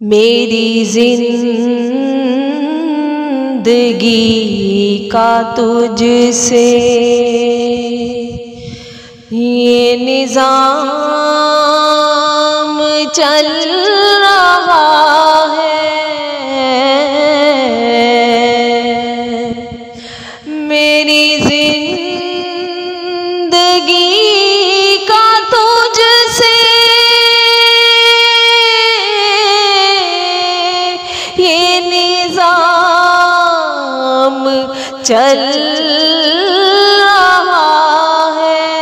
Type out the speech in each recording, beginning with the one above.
میری زندگی کا تجھ سے یہ نظام چل رہا ہے۔ میری زندگی نظام چل رہا ہے۔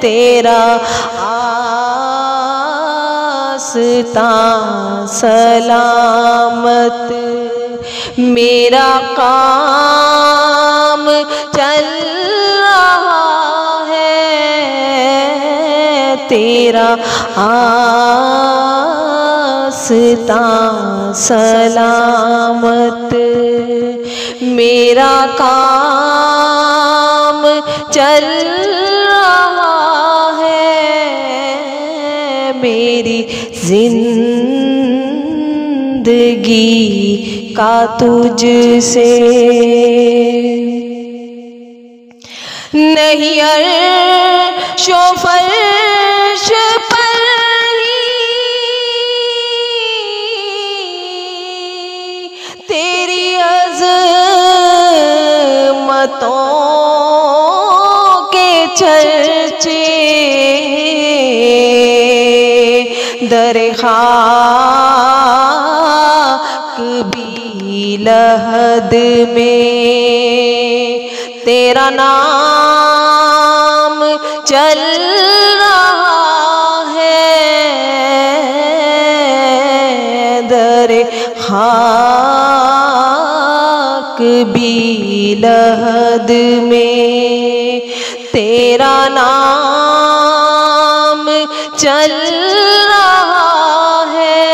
تیرا آستان سلامت میرا کام چل رہا ہے۔ تیرا آستان سلامت۔ میرا کام چل رہا ہے۔ میری زندگی کا تجھ سے۔ نہیں عرش چرچے در خاک بھی لحد میں تیرا نام چل رہا ہے در خاک بھی لحد میں تیرا نام چل رہا ہے۔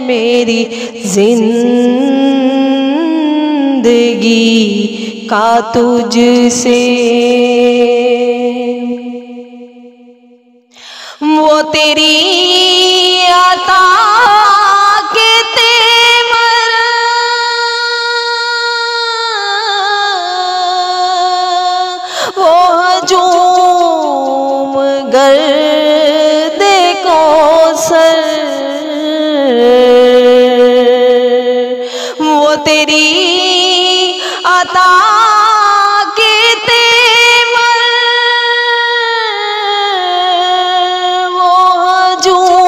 میری زندگی کا تجھ سے۔ وہ تیری عطا ہجوم گرد کوثر وہ تیری عطا کے تیمر وہ ہجوم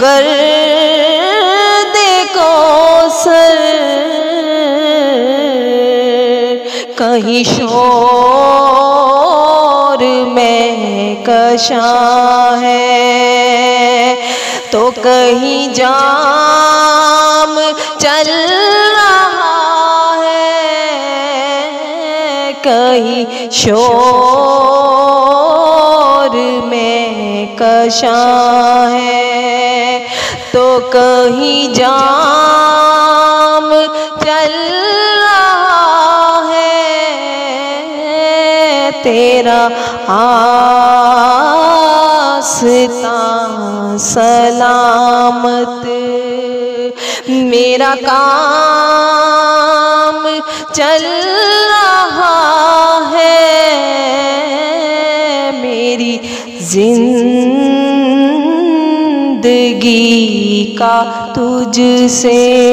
گرد کوثر کہیں شور کشاں ہے۔ تو کہیں جام چل رہا ہے۔ کہیں شور میں کشاں ہے۔ تو کہیں جام چل تیرا آستان سلامت۔ میرا کام چل رہا ہے۔ میری زندگی کا تجھ سے۔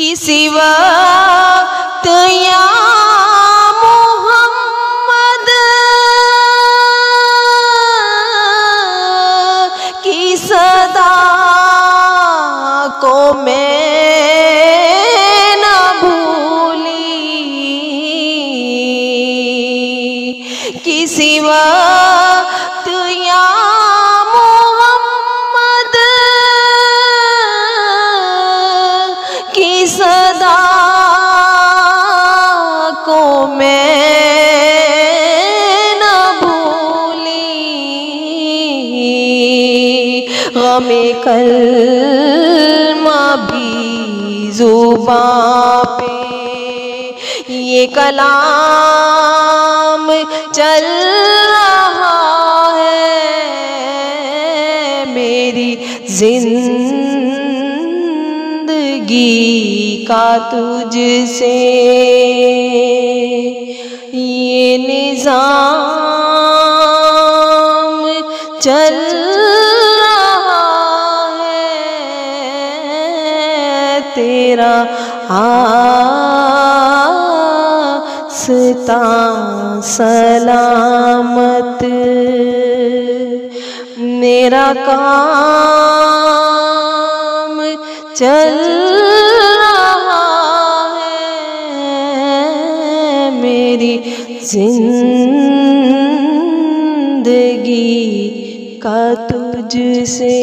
سوا وقت یا غمِ کلمہ بھی زبان پہ یہ کلام چل رہا ہے میری زندگی کا تجھ سے یہ نظام چل تیرا آستا سلامت۔ میرا کام چل رہا ہے۔ میری زندگی کا تجھ سے